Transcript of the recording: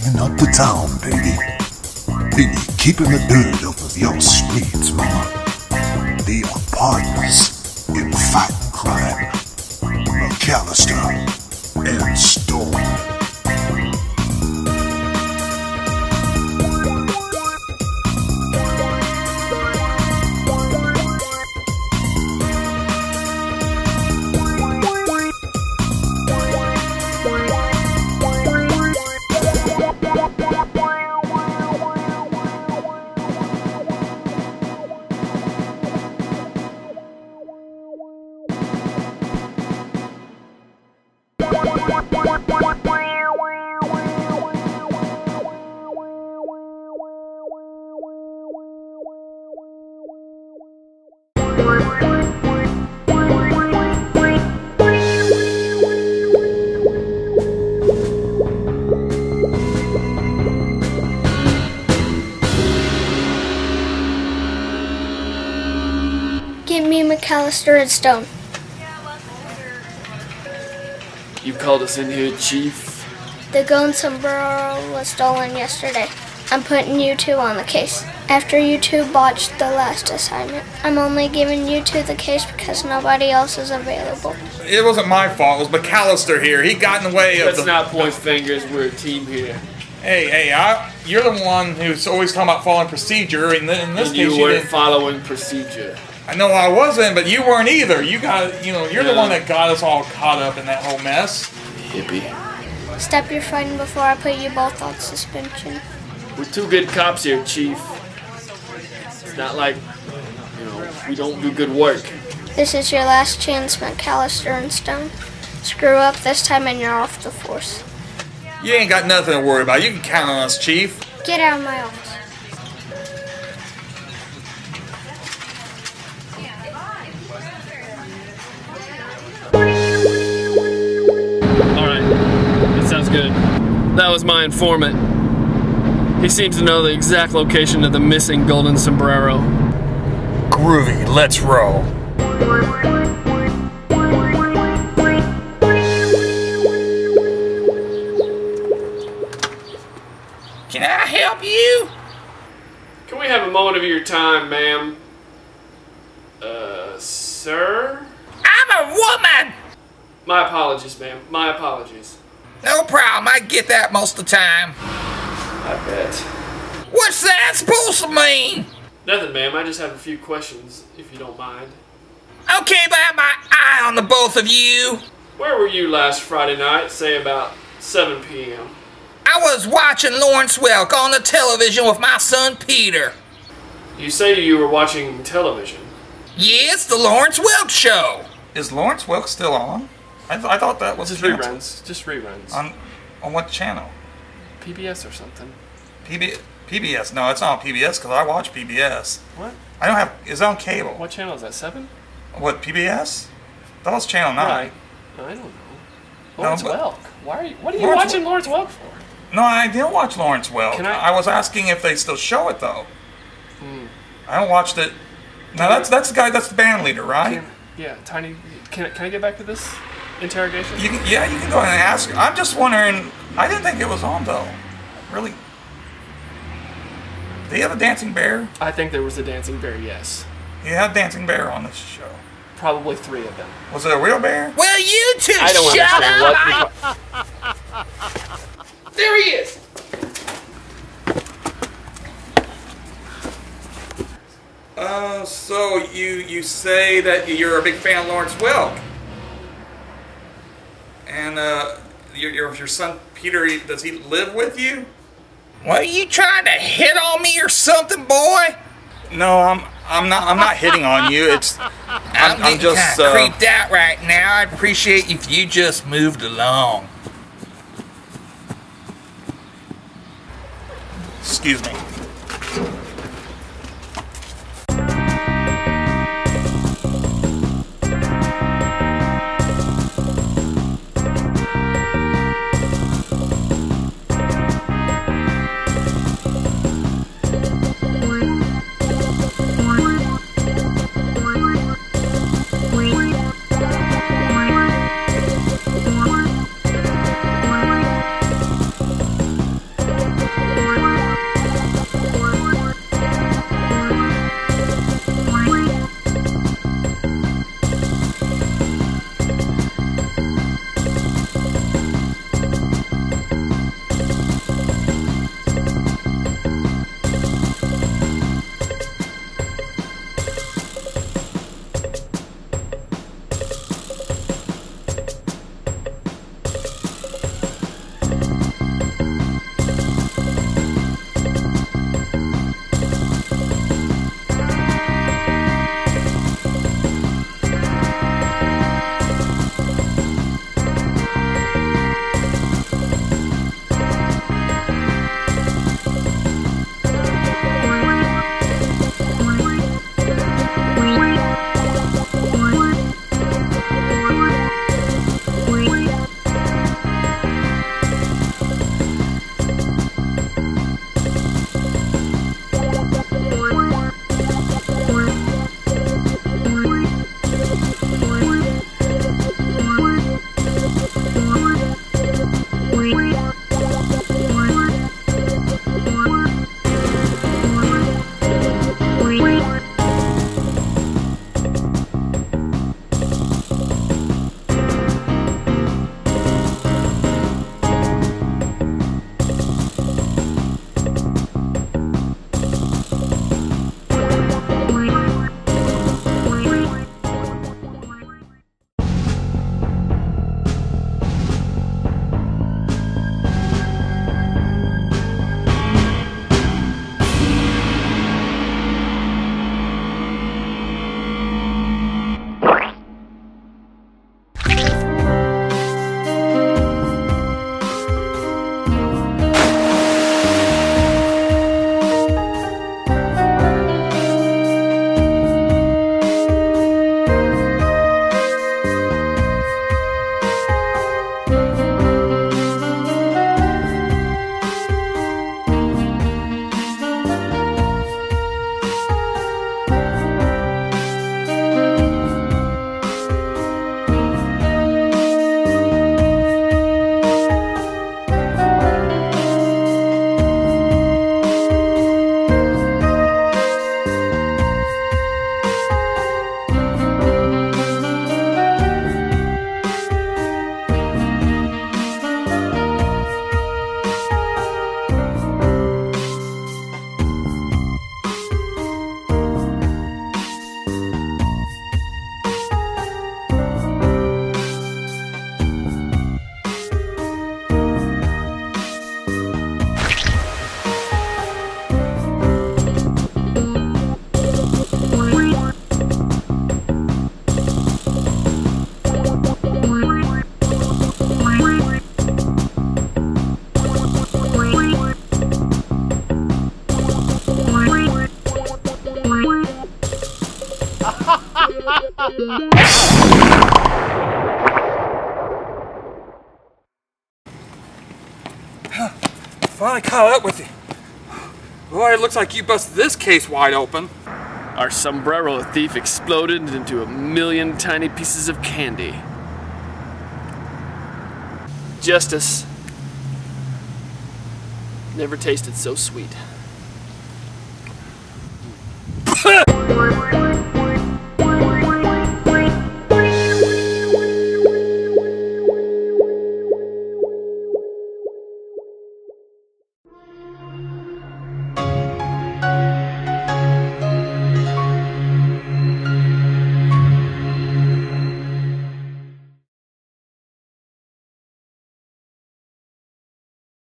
cleaning up the town, baby. Baby, keeping the dirt off of your streets, mama. They are partners in fighting crime. McAllister and Stone. Me McAllister and Stone. You called us in here, Chief. The gold sombrero was stolen yesterday. I'm putting you two on the case. After you two botched the last assignment, I'm only giving you two the case because nobody else is available. It wasn't my fault. It was McAllister here. He got in the way of Let's the. not point fingers. We're a team here. Hey, hey, I, you're the one who's always talking about following procedure. and th- in this And case, you you weren't didn't. following procedure. I know I wasn't, but you weren't either. You got, you know, you're the one that got us all caught up in that whole mess. Hippie. Stop your fighting before I put you both on suspension. We're two good cops here, Chief. It's not like, you know, we don't do good work. This is your last chance, McAllister and Stone. Screw up this time and you're off the force. You ain't got nothing to worry about. You can count on us, Chief. Get out of my office. Good. That was my informant. He seems to know the exact location of the missing golden sombrero. Groovy. Let's roll. Can I help you? Can we have a moment of your time, ma'am? Uh, sir? I'm a woman! My apologies, ma'am. My apologies. No problem, I get that most of the time. I bet. What's that supposed to mean? Nothing, ma'am. I just have a few questions, if you don't mind. Okay, but I have my eye on the both of you. Where were you last Friday night, say about 7 p.m.? I was watching Lawrence Welk on the television with my son Peter. You say you were watching television. Yes, the Lawrence Welk Show. Is Lawrence Welk still on? I, th- I thought that was Just canceled. reruns. Just reruns. On, on what channel? PBS or something. PB, PBS. No, it's not on PBS because I watch PBS. What? I don't have. Is it on cable? What channel is that? 7? What PBS? That was Channel Nine. Right. I don't know. Lawrence but- Welk. Why are you, what are you Lawrence watching Lawrence Welk for? No, I didn't watch Lawrence Welk. Can I- I was asking if they still show it though. Hmm. I don't watch it. Now that's that's the guy. That's the band leader, right? Can, yeah, Tiny. Can, can I get back to this interrogation? You can, yeah, you can go ahead and ask. I'm just wondering. I didn't think it was on though. Really? Do you have a dancing bear? I think there was a dancing bear, yes. You had a dancing bear on this show. Probably three of them. Was it a real bear? Well, you two I don't shut up. what. there he is! Uh, so you you say that you're a big fan of Lawrence Welk, and uh, your your, your son Peter does he live with you? What are you trying to hit on me or something, boy? No, I'm I'm not I'm not hitting on you. It's I'm, I'm getting just, uh, creeped out right now. I'd appreciate if you just moved along. excuse me. Finally caught up with you. Boy, it looks like you busted this case wide open. Our sombrero thief exploded into a million tiny pieces of candy. Justice. Never tasted so sweet.